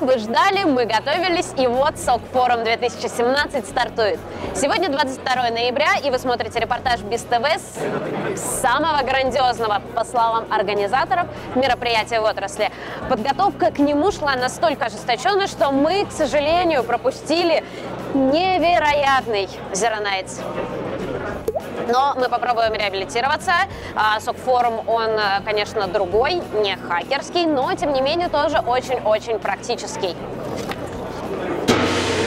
вы ждали, мы готовились, и вот СОК Форум 2017 стартует. Сегодня 22 ноября, и вы смотрите репортаж Без ТВ с самого грандиозного, по словам организаторов, мероприятия в отрасли. Подготовка к нему шла настолько ожесточенно, что мы, к сожалению, пропустили невероятный Nights. Но мы попробуем реабилитироваться. А, Сок-форум, он, э, конечно, другой, не хакерский, но, тем не менее, тоже очень-очень практический.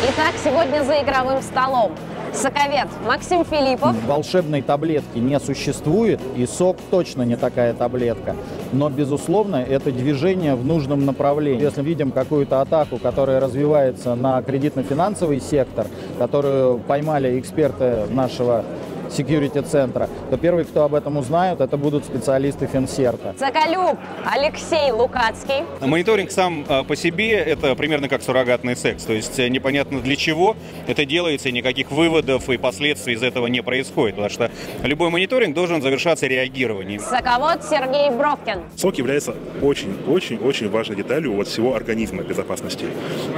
Итак, сегодня за игровым столом Соковед Максим Филиппов. Волшебной таблетки не существует, и сок точно не такая таблетка. Но, безусловно, это движение в нужном направлении. Если видим какую-то атаку, которая развивается на кредитно-финансовый сектор, которую поймали эксперты нашего секьюрити-центра, то первый, кто об этом узнают, это будут специалисты Финсерта. Цоколюб Алексей Лукацкий. Мониторинг сам а, по себе это примерно как суррогатный секс, то есть э, непонятно для чего это делается, и никаких выводов и последствий из этого не происходит, потому что любой мониторинг должен завершаться реагированием. Соковод Сергей Бровкин. Сок является очень-очень-очень важной деталью вот всего организма безопасности.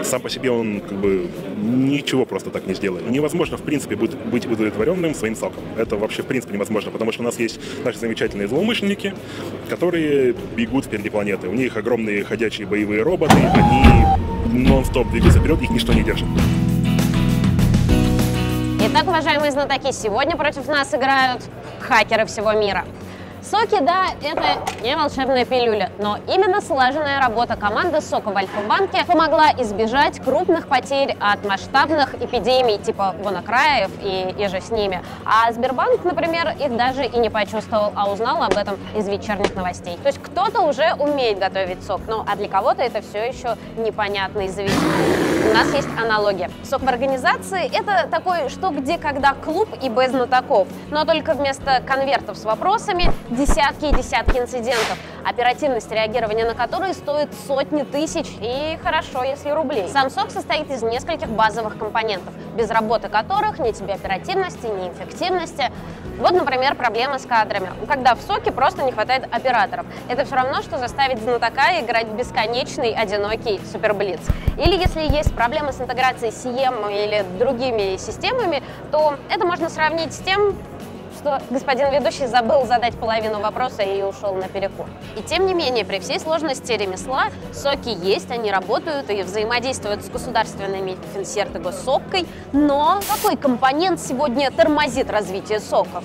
Сам по себе он как бы ничего просто так не сделает. Невозможно, в принципе, быть, быть удовлетворенным своим соком. Это вообще, в принципе, невозможно, потому что у нас есть наши замечательные злоумышленники, которые бегут впереди планеты. У них огромные ходячие боевые роботы, они нон-стоп двигаются вперед, их ничто не держит. Итак, уважаемые знатоки, сегодня против нас играют хакеры всего мира. Соки, да, это не волшебная пилюля, но именно слаженная работа команды Сока в Альфа-банке помогла избежать крупных потерь от масштабных эпидемий типа вонокраев и, и же с ними. А Сбербанк, например, их даже и не почувствовал, а узнал об этом из вечерних новостей. То есть кто-то уже умеет готовить сок, ну а для кого-то это все еще непонятный зависимый. У нас есть аналогия. Сок в организации – это такой что, где, когда клуб и без знатоков, но только вместо конвертов с вопросами десятки и десятки инцидентов, оперативность реагирования на которые стоит сотни тысяч и хорошо, если рублей. Сам сок состоит из нескольких базовых компонентов, без работы которых ни тебе оперативности, ни эффективности. Вот, например, проблемы с кадрами, когда в соке просто не хватает операторов. Это все равно, что заставить знатока играть бесконечный, одинокий суперблиц. Или если есть проблемы с интеграцией CM или другими системами, то это можно сравнить с тем, что господин ведущий забыл задать половину вопроса и ушел на перекур. И тем не менее, при всей сложности ремесла, соки есть, они работают и взаимодействуют с государственными финсерт и госсопкой. Но какой компонент сегодня тормозит развитие соков?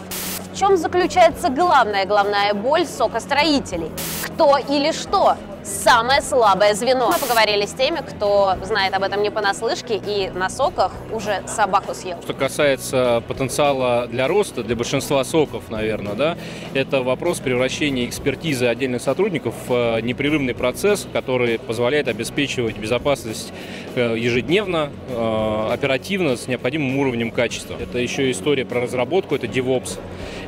В чем заключается главная главная боль сокостроителей? Кто или что самое слабое звено. Мы поговорили с теми, кто знает об этом не понаслышке и на соках уже собаку съел. Что касается потенциала для роста, для большинства соков, наверное, да, это вопрос превращения экспертизы отдельных сотрудников в э, непрерывный процесс, который позволяет обеспечивать безопасность э, ежедневно, э, оперативно, с необходимым уровнем качества. Это еще история про разработку, это DevOps.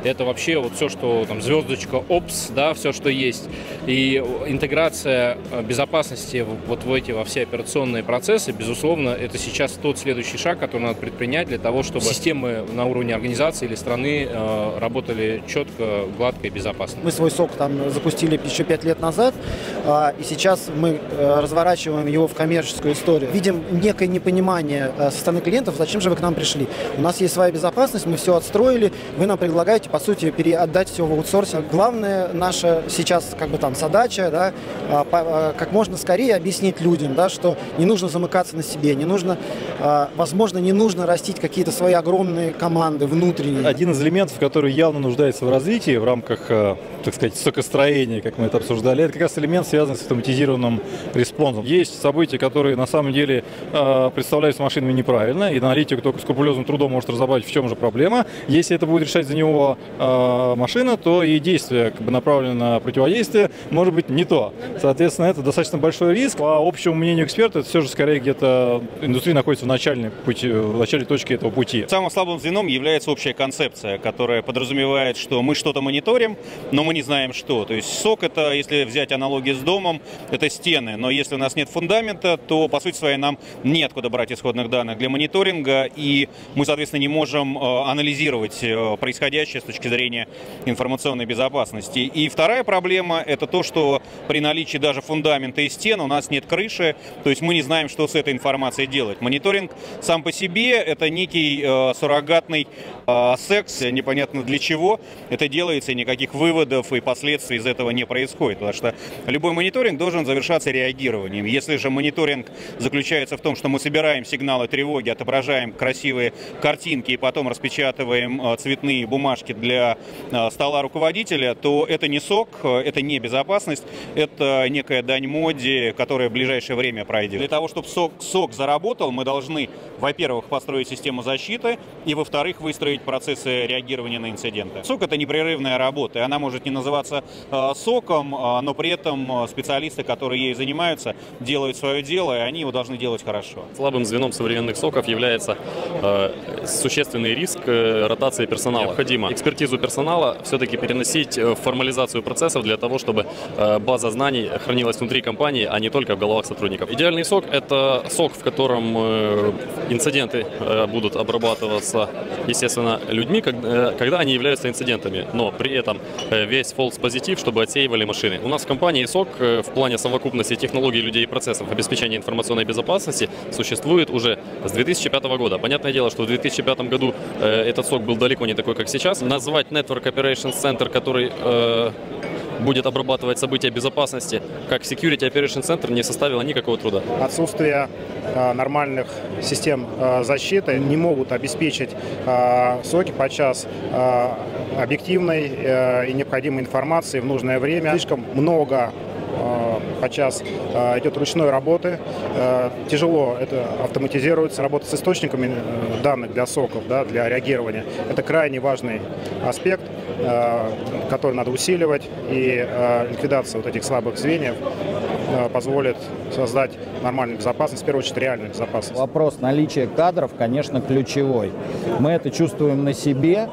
Это вообще вот все, что там звездочка Ops, да, все, что есть. И интеграция э, безопасности вот в эти во все операционные процессы, безусловно, это сейчас тот следующий шаг, который надо предпринять для того, чтобы системы на уровне организации или страны э, работали четко, гладко и безопасно. Мы свой сок там запустили еще пять лет назад, а, и сейчас мы э, разворачиваем его в коммерческую историю. Видим некое непонимание со стороны клиентов, зачем же вы к нам пришли. У нас есть своя безопасность, мы все отстроили, вы нам предлагаете, по сути, переотдать все в аутсорсинг. Главное наша сейчас как бы там задача, да, а, а, как можно скорее объяснить людям, да, что не нужно замыкаться на себе, не нужно, а, возможно, не нужно растить какие-то свои огромные команды внутренние. Один из элементов, который явно нуждается в развитии в рамках, так сказать, сокостроения, как мы это обсуждали, это как раз элемент, связанный с автоматизированным респонсом. Есть события, которые на самом деле представляются машинами неправильно, и аналитик только скрупулезным трудом может разобрать, в чем же проблема. Если это будет решать за него машина, то и действие, как бы направленное на противодействие, может быть не то. Соответственно, это достаточно большой риск. По общему мнению экспертов, это все же скорее где-то индустрия находится в начальной, пути, в начальной точке этого пути. Самым слабым звеном является общая концепция, которая подразумевает, что мы что-то мониторим, но мы не знаем что. То есть сок это, если взять аналогию с домом, это стены. Но если у нас нет фундамента, то по сути своей нам нет куда брать исходных данных для мониторинга, и мы, соответственно, не можем э, анализировать э, происходящее точки зрения информационной безопасности. И вторая проблема – это то, что при наличии даже фундамента и стен у нас нет крыши, то есть мы не знаем, что с этой информацией делать. Мониторинг сам по себе – это некий э, суррогатный э, секс, непонятно для чего это делается, и никаких выводов и последствий из этого не происходит, потому что любой мониторинг должен завершаться реагированием. Если же мониторинг заключается в том, что мы собираем сигналы тревоги, отображаем красивые картинки и потом распечатываем э, цветные бумажки для э, стола руководителя, то это не сок, это не безопасность, это некая дань моде, которая в ближайшее время пройдет. Для того, чтобы сок, сок заработал, мы должны, во-первых, построить систему защиты, и, во-вторых, выстроить процессы реагирования на инциденты. Сок – это непрерывная работа, и она может не называться э, соком, э, но при этом специалисты, которые ей занимаются, делают свое дело, и они его должны делать хорошо. Слабым звеном современных соков является э, существенный риск э, ротации персонала. Необходимо экспертизу персонала все-таки переносить в формализацию процессов для того, чтобы э, база знаний хранилась внутри компании, а не только в головах сотрудников. Идеальный сок – это сок, в котором э, инциденты э, будут обрабатываться, естественно, людьми, когда, э, когда они являются инцидентами, но при этом э, весь false позитив, чтобы отсеивали машины. У нас в компании СОК э, в плане совокупности технологий, людей и процессов обеспечения информационной безопасности существует уже с 2005 года. Понятное дело, что в 2005 году этот СОК был далеко не такой, как сейчас. Назвать Network Operations Center, который будет обрабатывать события безопасности, как Security Operation Center не составило никакого труда. Отсутствие э, нормальных систем э, защиты не могут обеспечить э, соки подчас объективной и необходимой информации в нужное время. Слишком много подчас идет ручной работы. Тяжело это автоматизируется. Работа с источниками данных для соков, да, для реагирования. Это крайне важный аспект. Э, который надо усиливать, и э, ликвидация вот этих слабых звеньев э, позволит создать нормальную безопасность, в первую очередь реальную безопасность. Вопрос наличия кадров, конечно, ключевой. Мы это чувствуем на себе,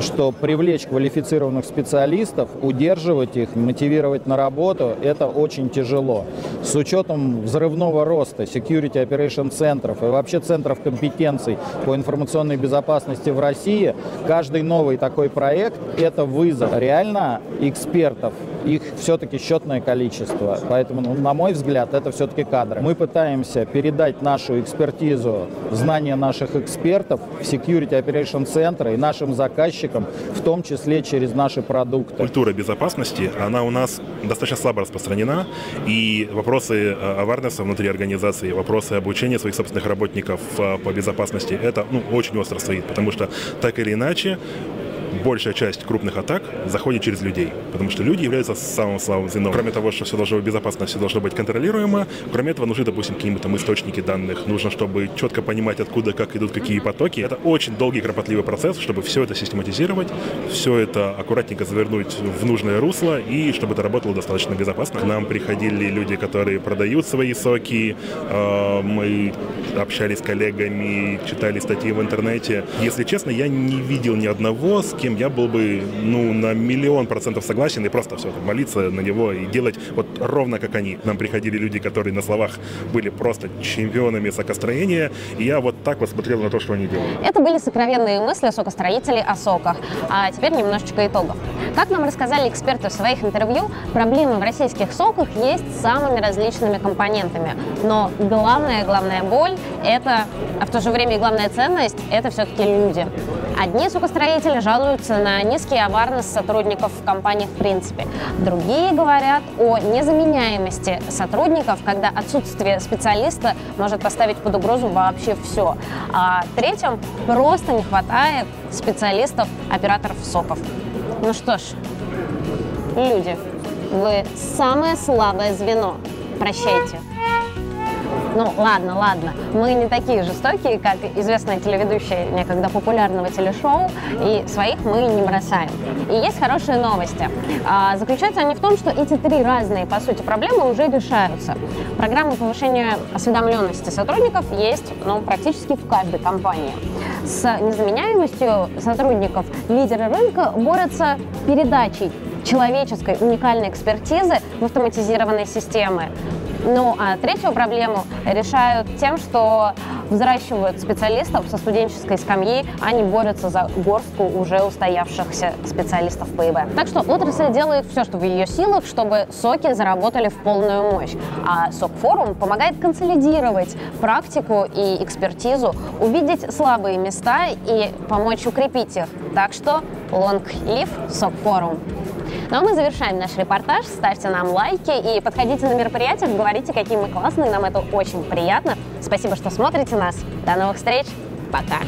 что привлечь квалифицированных специалистов, удерживать их, мотивировать на работу, это очень тяжело. С учетом взрывного роста security operation центров и вообще центров компетенций по информационной безопасности в России, каждый новый такой проект – это вызов. Реально экспертов их все-таки счетное количество. Поэтому, ну, на мой взгляд, это все-таки кадры. Мы пытаемся передать нашу экспертизу, знания наших экспертов в Security Operation Center и нашим заказчикам, в том числе через наши продукты. Культура безопасности, она у нас достаточно слабо распространена, и вопросы awareness внутри организации, вопросы обучения своих собственных работников а, по безопасности, это ну, очень остро стоит, потому что так или иначе большая часть крупных атак заходит через людей, потому что люди являются самым слабым звеном. Кроме того, что все должно быть безопасно, все должно быть контролируемо, кроме этого нужны, допустим, какие-нибудь там источники данных, нужно, чтобы четко понимать, откуда, как идут какие потоки. Это очень долгий, кропотливый процесс, чтобы все это систематизировать, все это аккуратненько завернуть в нужное русло и чтобы это работало достаточно безопасно. К нам приходили люди, которые продают свои соки, а, мы общались с коллегами, читали статьи в интернете. Если честно, я не видел ни одного, с кем я был бы ну, на миллион процентов согласен и просто все, молиться на него и делать вот ровно как они. Нам приходили люди, которые на словах были просто чемпионами сокостроения, и я вот так вот смотрел на то, что они делают. Это были сокровенные мысли сокостроителей о соках. А теперь немножечко итогов. Как нам рассказали эксперты в своих интервью, проблемы в российских соках есть с самыми различными компонентами. Но главная, главная боль – это, а в то же время и главная ценность – это все-таки люди. Одни сокостроители жалуются на низкий аварность сотрудников в компании в принципе. Другие говорят о незаменяемости сотрудников, когда отсутствие специалиста может поставить под угрозу вообще все. А третьим просто не хватает специалистов, операторов соков. Ну что ж, люди, вы самое слабое звено. Прощайте. Ну, ладно, ладно. Мы не такие жестокие, как известная телеведущая некогда популярного телешоу, и своих мы не бросаем. И есть хорошие новости. А, заключаются они в том, что эти три разные, по сути, проблемы уже решаются. Программа повышения осведомленности сотрудников есть ну, практически в каждой компании. С незаменяемостью сотрудников лидеры рынка борются передачей человеческой уникальной экспертизы в автоматизированной системы. Ну а третью проблему решают тем, что взращивают специалистов со студенческой скамьи, а не борются за горстку уже устоявшихся специалистов по ИБ. Так что отрасль делает все, что в ее силах, чтобы соки заработали в полную мощь. А СОК-форум помогает консолидировать практику и экспертизу, увидеть слабые места и помочь укрепить их. Так что long live СОК-форум! Ну а мы завершаем наш репортаж. Ставьте нам лайки и подходите на мероприятиях, говорите, какие мы классные, нам это очень приятно. Спасибо, что смотрите нас. До новых встреч. Пока.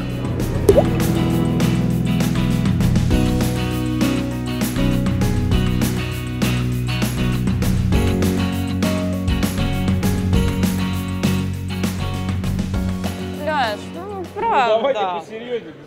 Ляш, ну правда. Давайте посерьезнее.